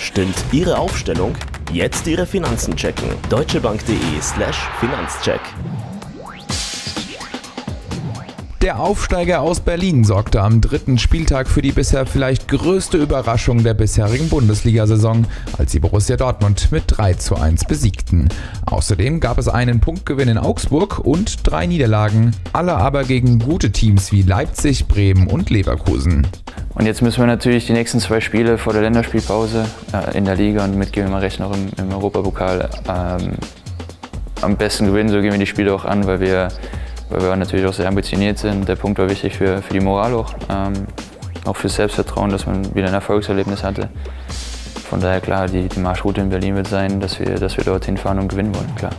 Stimmt Ihre Aufstellung? Jetzt Ihre Finanzen checken. deutschebank.de/slash Finanzcheck. Der Aufsteiger aus Berlin sorgte am dritten Spieltag für die bisher vielleicht größte Überraschung der bisherigen Bundesliga-Saison, als sie Borussia Dortmund mit 3 zu 1 besiegten. Außerdem gab es einen Punktgewinn in Augsburg und drei Niederlagen, alle aber gegen gute Teams wie Leipzig, Bremen und Leverkusen. Und jetzt müssen wir natürlich die nächsten zwei Spiele vor der Länderspielpause äh, in der Liga und mit wir recht noch im, im Europapokal ähm, am besten gewinnen. So gehen wir die Spiele auch an, weil wir weil wir natürlich auch sehr ambitioniert sind. Der Punkt war wichtig für, für die Moral auch, ähm, auch fürs Selbstvertrauen, dass man wieder ein Erfolgserlebnis hatte. Von daher klar, die, die Marschroute in Berlin wird sein, dass wir, dass wir dorthin fahren und gewinnen wollen, klar.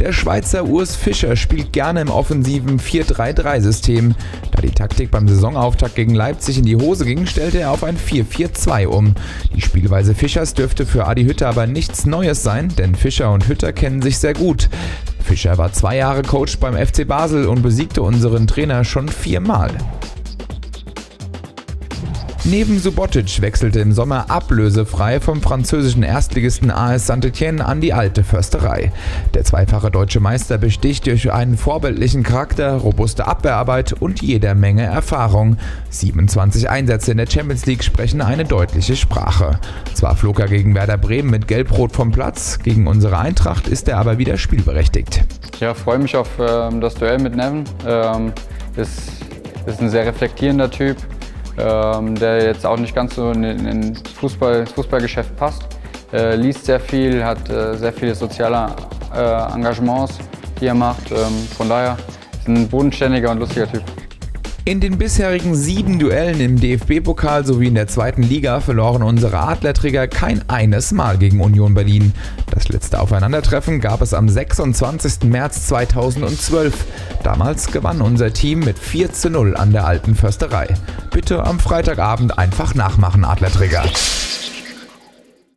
Der Schweizer Urs Fischer spielt gerne im offensiven 4-3-3-System. Da die Taktik beim Saisonauftakt gegen Leipzig in die Hose ging, stellte er auf ein 4-4-2 um. Die Spielweise Fischers dürfte für Adi Hütter aber nichts Neues sein, denn Fischer und Hütter kennen sich sehr gut. Fischer war zwei Jahre Coach beim FC Basel und besiegte unseren Trainer schon viermal. Neben Subotic wechselte im Sommer ablösefrei vom französischen Erstligisten AS Saint-Etienne an die alte Försterei. Der zweifache deutsche Meister besticht durch einen vorbildlichen Charakter, robuste Abwehrarbeit und jeder Menge Erfahrung. 27 Einsätze in der Champions League sprechen eine deutliche Sprache. Zwar flog er gegen Werder Bremen mit Gelb-Rot vom Platz, gegen unsere Eintracht ist er aber wieder spielberechtigt. Ja, freue mich auf ähm, das Duell mit Nevin. Ähm, ist, ist ein sehr reflektierender Typ ähm, der jetzt auch nicht ganz so in, in Fußball, ins Fußballgeschäft passt. Äh, liest sehr viel, hat äh, sehr viele soziale äh, Engagements, die er macht. Ähm, von daher ist ein bodenständiger und lustiger Typ. In den bisherigen sieben Duellen im DFB-Pokal sowie in der zweiten Liga verloren unsere Adlerträger kein eines Mal gegen Union Berlin. Das letzte Aufeinandertreffen gab es am 26. März 2012. Damals gewann unser Team mit 4 zu 0 an der alten Försterei. Bitte am Freitagabend einfach nachmachen, Adlerträger.